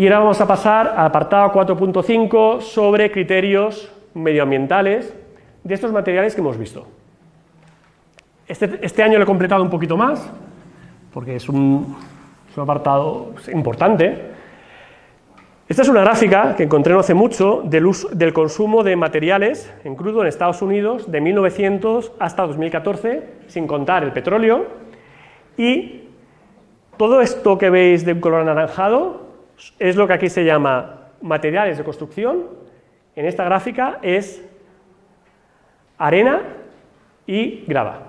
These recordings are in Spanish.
Y ahora vamos a pasar al apartado 4.5 sobre criterios medioambientales de estos materiales que hemos visto. Este, este año lo he completado un poquito más, porque es un, apartado importante. Esta es una gráfica que encontré no hace mucho del consumo de materiales en crudo en Estados Unidos de 1900 hasta 2014, sin contar el petróleo, y todo esto que veis de un color anaranjado es lo que aquí se llama materiales de construcción. En esta gráfica es arena y grava.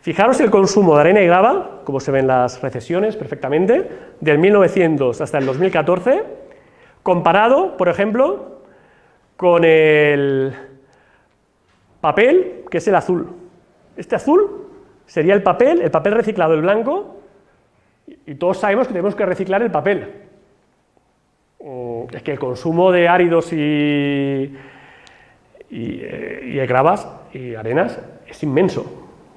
Fijaros el consumo de arena y grava, como se ven las recesiones perfectamente, del 1900 hasta el 2014, comparado, por ejemplo, con el papel, que es el azul. Este azul sería el papel, el papel reciclado, el blanco, y todos sabemos que tenemos que reciclar el papel. Es que el consumo de áridos y, y, eh, y gravas y arenas es inmenso.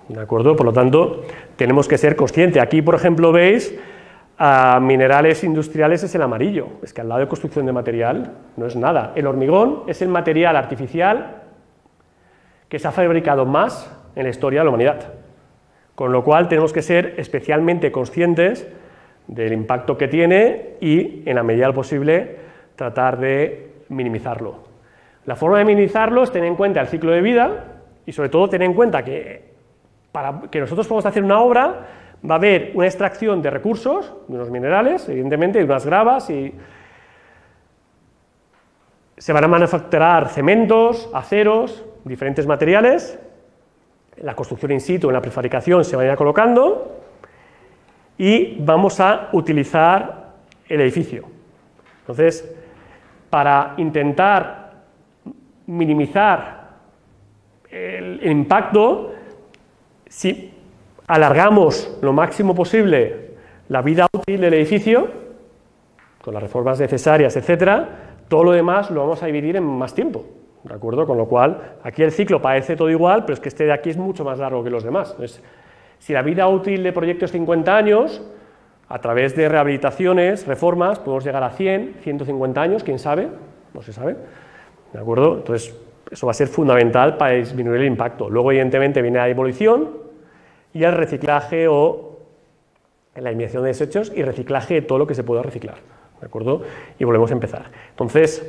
¿De acuerdo? Por lo tanto, tenemos que ser conscientes. Aquí, por ejemplo, veis a minerales industriales es el amarillo. Es que al lado de construcción de material no es nada. El hormigón es el material artificial que se ha fabricado más en la historia de la humanidad. Con lo cual tenemos que ser especialmente conscientes del impacto que tiene y, en la medida posible, tratar de minimizarlo. La forma de minimizarlo es tener en cuenta el ciclo de vida y, sobre todo, tener en cuenta que para que nosotros podamos hacer una obra, va a haber una extracción de recursos, de unos minerales, evidentemente, de unas gravas, y se van a manufacturar cementos, aceros, diferentes materiales, la construcción in situ, en la prefabricación se ir colocando, y vamos a utilizar el edificio. Entonces, para intentar minimizar el impacto, si alargamos lo máximo posible la vida útil del edificio, con las reformas necesarias, etcétera, todo lo demás lo vamos a dividir en más tiempo, ¿de acuerdo? Con lo cual, aquí el ciclo parece todo igual, pero es que este de aquí es mucho más largo que los demás. Entonces, si la vida útil de proyecto es 50 años, a través de rehabilitaciones, reformas, podemos llegar a 100, 150 años, quién sabe, no se sabe, ¿de acuerdo? Entonces, eso va a ser fundamental para disminuir el impacto. Luego, evidentemente, viene la demolición y el reciclaje o la eliminación de desechos y reciclaje de todo lo que se pueda reciclar. ¿De acuerdo? Y volvemos a empezar. Entonces,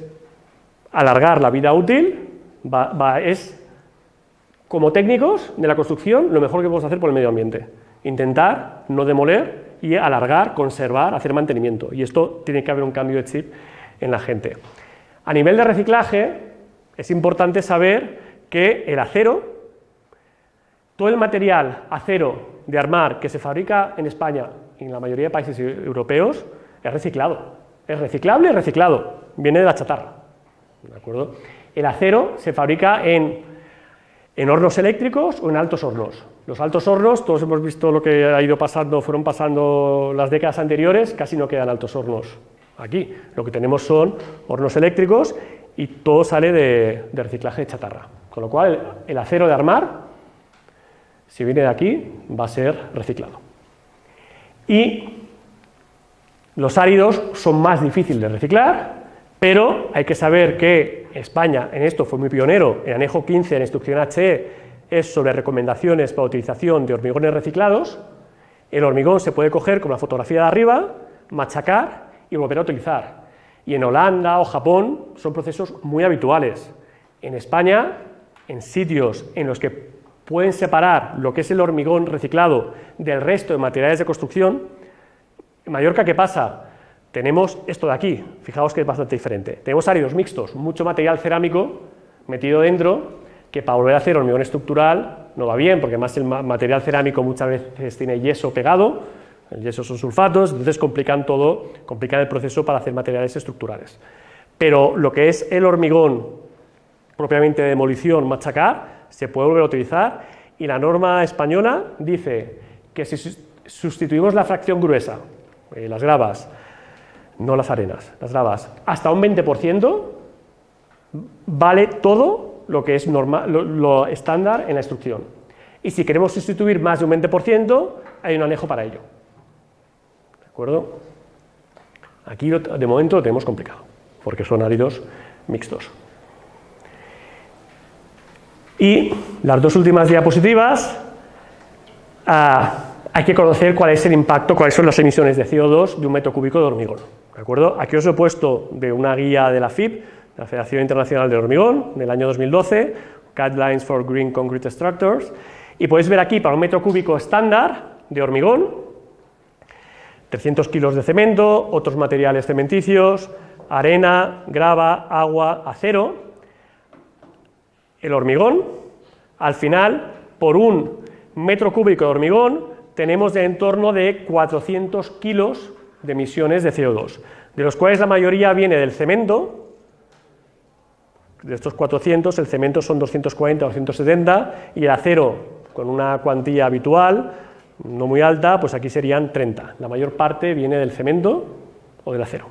alargar la vida útil va, es, como técnicos de la construcción, lo mejor que podemos hacer por el medio ambiente. Intentar no demoler y alargar, conservar, hacer mantenimiento. Y esto tiene que haber un cambio de chip en la gente. A nivel de reciclaje, es importante saber que el acero, todo el material acero de armar que se fabrica en España y en la mayoría de países europeos es reciclado. Es reciclable y reciclado. Viene de la chatarra. El acero se fabrica en, en hornos eléctricos o en altos hornos. Los altos hornos, todos hemos visto lo que ha ido pasando, fueron pasando las décadas anteriores, casi no quedan altos hornos aquí. Lo que tenemos son hornos eléctricos y todo sale de, reciclaje de chatarra. Con lo cual, el acero de armar, si viene de aquí, va a ser reciclado. Y los áridos son más difíciles de reciclar, pero hay que saber que España en esto fue muy pionero. El anejo 15 de la instrucción HE es sobre recomendaciones para utilización de hormigones reciclados. El hormigón se puede coger con la fotografía de arriba, machacar y volver a utilizar. Y en Holanda o Japón son procesos muy habituales. En España, en sitios en los que pueden separar lo que es el hormigón reciclado del resto de materiales de construcción, en Mallorca, ¿qué pasa? Tenemos esto de aquí, fijaos que es bastante diferente. Tenemos áridos mixtos, mucho material cerámico metido dentro, que para volver a hacer hormigón estructural no va bien, porque además el material cerámico muchas veces tiene yeso pegado, el yeso son sulfatos, entonces complican todo, complican el proceso para hacer materiales estructurales. Pero lo que es el hormigón propiamente de demolición, machacar, se puede volver a utilizar y la norma española dice que si sustituimos la fracción gruesa, eh, las gravas, no las arenas, las gravas, hasta un 20%, vale todo lo que es normal, lo, lo estándar en la instrucción. Y si queremos sustituir más de un 20%, hay un anejo para ello. ¿De acuerdo? Aquí de momento lo tenemos complicado, porque son áridos mixtos. Y las dos últimas diapositivas, ah, hay que conocer cuál es el impacto, cuáles son las emisiones de CO2 de un metro cúbico de hormigón. ¿De acuerdo? Aquí os he puesto de una guía de la FIP, la Federación Internacional del Hormigón, del año 2012, Guidelines for Green Concrete Structures, y podéis ver aquí para un metro cúbico estándar de hormigón, 300 kilos de cemento, otros materiales cementicios, arena, grava, agua, acero, el hormigón, al final, por un metro cúbico de hormigón, tenemos de en torno de 400 kilos de emisiones de CO2, de los cuales la mayoría viene del cemento, de estos 400, el cemento son 240 o 270, y el acero, con una cuantía habitual, no muy alta, pues aquí serían 30. La mayor parte viene del cemento o del acero,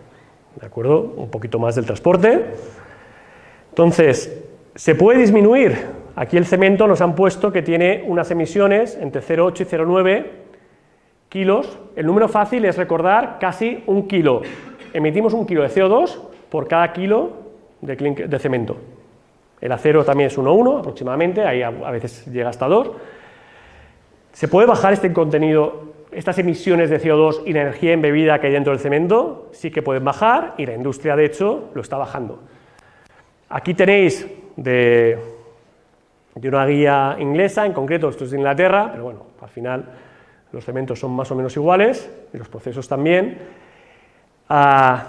¿de acuerdo? Un poquito más del transporte. Entonces, ¿se puede disminuir? Aquí el cemento nos han puesto que tiene unas emisiones entre 0,8 y 0,9 kilos. El número fácil es recordar casi un kilo. Emitimos un kilo de CO2 por cada kilo de, cemento. El acero también es 1,1 aproximadamente, ahí a, veces llega hasta 2. ¿Se puede bajar este contenido, estas emisiones de CO2 y la energía embebida que hay dentro del cemento? Sí que pueden bajar y la industria de hecho lo está bajando. Aquí tenéis de, de una guía inglesa, en concreto esto es de Inglaterra, pero bueno, al final los cementos son más o menos iguales y los procesos también. Ah,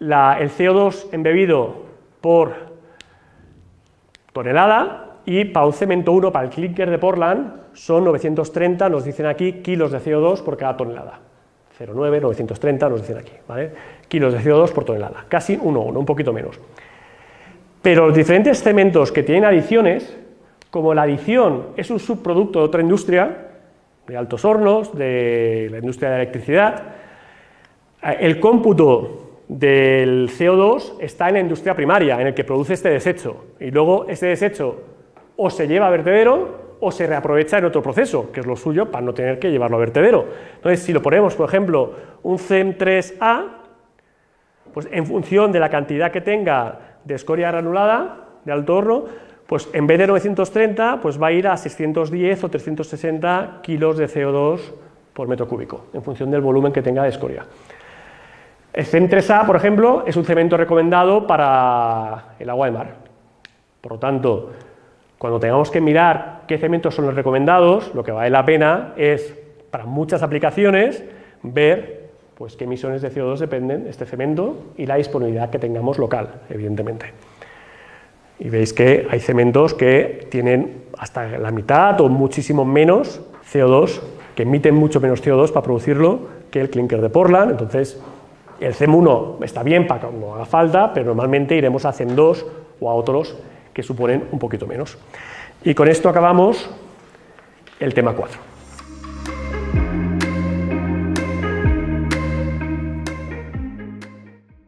el CO2 embebido por tonelada y para un cemento 1, para el clinker de Portland, son 930, nos dicen aquí, kilos de CO2 por cada tonelada. 0,9, 930 nos dicen aquí, ¿vale? Kilos de CO2 por tonelada, casi 1,1, un poquito menos. Pero los diferentes cementos que tienen adiciones, como la adición es un subproducto de otra industria, de altos hornos, de la industria de electricidad, el cómputo del CO2 está en la industria primaria, en el que produce este desecho, y luego este desecho o se lleva a vertedero o se reaprovecha en otro proceso, que es lo suyo para no tener que llevarlo a vertedero. Entonces, si lo ponemos, por ejemplo, un CEM3A, pues en función de la cantidad que tenga de escoria granulada, de alto horno, pues en vez de 930, pues va a ir a 610 o 360 kilos de CO2 por metro cúbico, en función del volumen que tenga de escoria. El CEM3A, por ejemplo, es un cemento recomendado para el agua de mar. Por lo tanto, cuando tengamos que mirar qué cementos son los recomendados, lo que vale la pena es, para muchas aplicaciones, ver pues, qué emisiones de CO2 dependen de este cemento y la disponibilidad que tengamos local, evidentemente. Y veis que hay cementos que tienen hasta la mitad o muchísimo menos CO2, que emiten mucho menos CO2 para producirlo que el clinker de Portland, entonces el CEM1 está bien para cuando haga falta, pero normalmente iremos a CEM2 o a otros que suponen un poquito menos. Y con esto acabamos el tema 4.